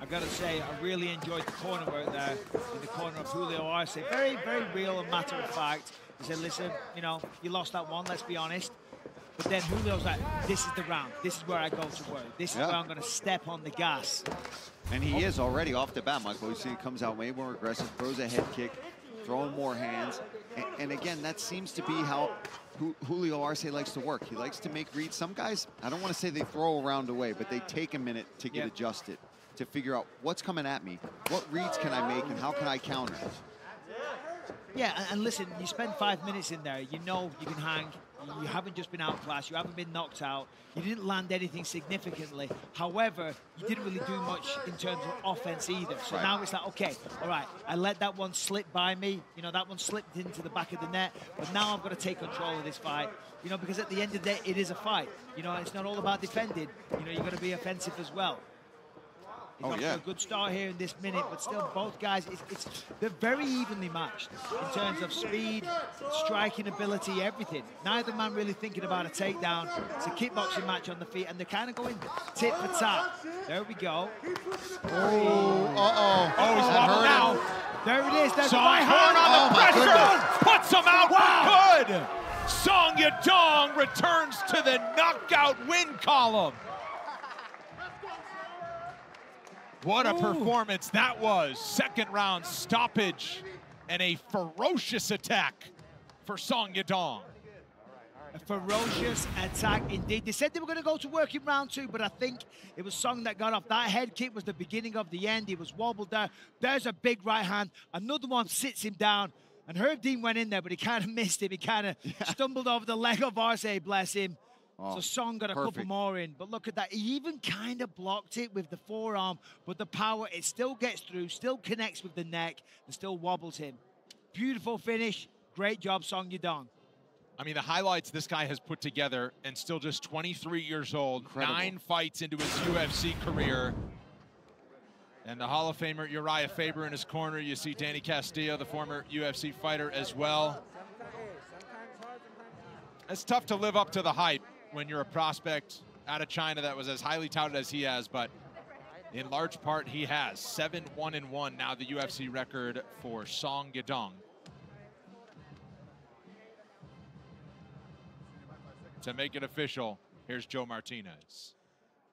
I gotta say, I really enjoyed the corner work there in the corner of Julio Arce. Very, very real and matter of fact. He said, listen, you know, you lost that one, let's be honest. But then Julio's like, this is the round. This is where I go to work. This is where I'm gonna step on the gas. And he oh. is already off the bat, Michael. You see he comes out way more aggressive, throws a head kick, throwing more hands. and, and again, that seems to be how Julio Arce likes to work. He likes to make reads. Some guys, I don't want to say they throw around away, but they take a minute to get Yeah. adjusted, to figure out what's coming at me, what reads can I make, and how can I counter. Yeah, and, and listen, you spend five minutes in there, you know you can hang. You haven't just been outclassed, you haven't been knocked out, you didn't land anything significantly. However, you didn't really do much in terms of offense either. So Right. now it's like, okay, all right, I let that one slip by me. You know, that one slipped into the back of the net, but now I've got to take control of this fight. You know, because at the end of the day, it is a fight. You know, it's not all about defending. You know, you've got to be offensive as well. He's Oh, off to yeah. a good start here in this minute, but still both guys, it's, it's they're very evenly matched in terms of speed, striking ability, everything. Neither man really thinking about a takedown. It's a kickboxing match on the feet, and they're kind of going tit for tat. There we go. Oh, uh-oh. Oh, he's hurt now. There it is. There's the Song right Horn hand. on Oh, the my pressure. Puts him out Wow. good. Song Yadong returns to the knockout win column. What a Ooh. performance that was. Second round stoppage and a ferocious attack for Song Yadong. A ferocious attack indeed. They said they were going to go to work in round two, but I think it was Song that got off. That head kick was the beginning of the end. He was wobbled there. There's a big right hand. Another one sits him down. And Herb Dean went in there, but he kind of missed him. He kind of stumbled over the leg of Arce, bless him. Oh, so Song got a couple more in. But look at that. He even kind of blocked it with the forearm, but the power, it still gets through, still connects with the neck, and still wobbles him. Beautiful finish. Great job, Song Yadong. I mean, the highlights this guy has put together, and still just 23 years old, Incredible. nine fights into his UFC career. And the Hall of Famer Urijah Faber in his corner. You see Danny Castillo, the former UFC fighter, as well. It's tough to live up to the hype when you're a prospect out of China that was as highly touted as he has, but in large part he has. 7 1 and 1 now the UFC record for Song Yadong. To make it official, here's Joe Martinez.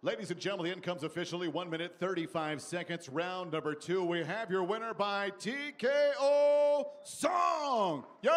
Ladies and gentlemen, the end comes officially. One minute, 35 seconds. Round number two. We have your winner by TKO Song. Yo!